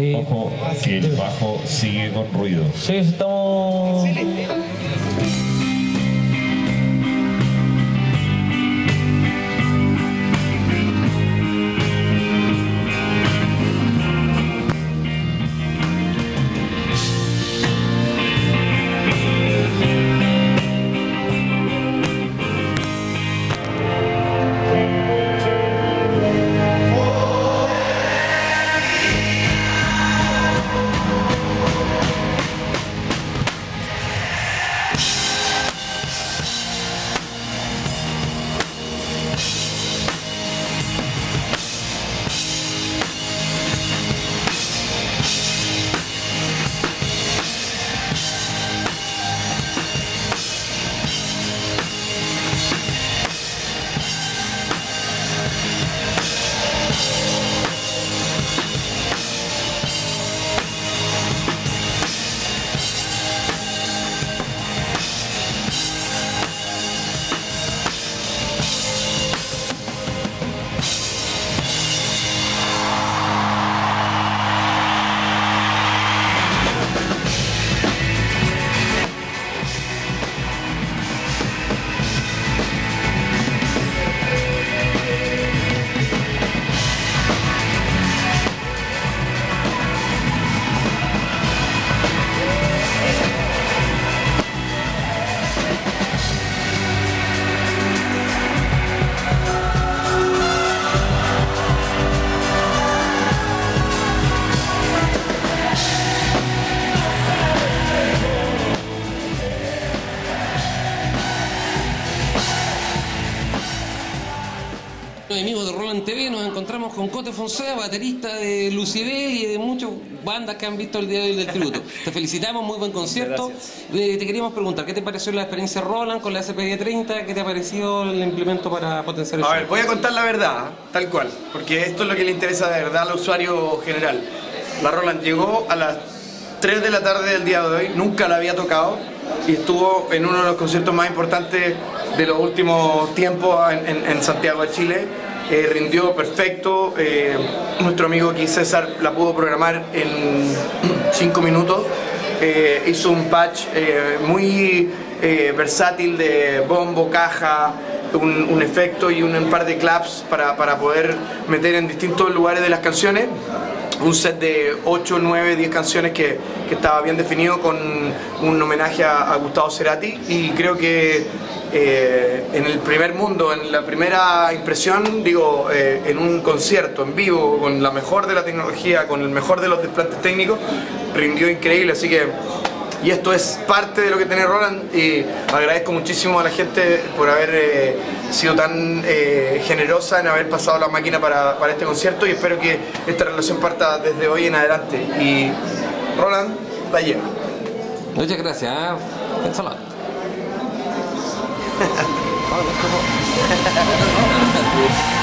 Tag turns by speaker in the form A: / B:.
A: Sí. Ojo, que el bajo sigue con ruido.
B: Sí, estamos...
C: encontramos con Cote Fonseca, baterista de Lucibel y de muchas bandas que han visto el día de hoy del tributo. Te felicitamos, muy buen concierto. Eh, te queríamos preguntar, ¿qué te pareció la experiencia Roland con la SPD30? ¿Qué te ha parecido el implemento para potenciar el
D: A ver, voy a contar la verdad, tal cual, porque esto es lo que le interesa de verdad al usuario general. La Roland llegó a las 3 de la tarde del día de hoy, nunca la había tocado y estuvo en uno de los conciertos más importantes de los últimos tiempos en, en- en Santiago de Chile. Eh, rindió perfecto, eh, nuestro amigo aquí César la pudo programar en 5 minutos. Eh, hizo un patch muy versátil de bombo, caja, un, un efecto y un, un par de claps para, para poder meter en distintos lugares de las canciones. Un set de 8, 9, 10 canciones que, que estaba bien definido con un homenaje a, Gustavo Cerati. Y creo que eh, en el primer mundo, en la primera impresión, digo, eh, en un concierto en vivo, con la mejor de la tecnología, con el mejor de los desplantes técnicos, rindió increíble, así que y esto es parte de lo que tiene Roland y agradezco muchísimo a la gente por haber eh, sido tan eh, generosa en haber pasado la máquina para, para este concierto y espero que esta relación parta desde hoy en adelante. Y Roland, la lleva.
C: Muchas gracias. ¿eh? Thanks a lot.
B: Ah,